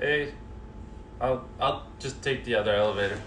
Hey, I'll I'll just take the other elevator.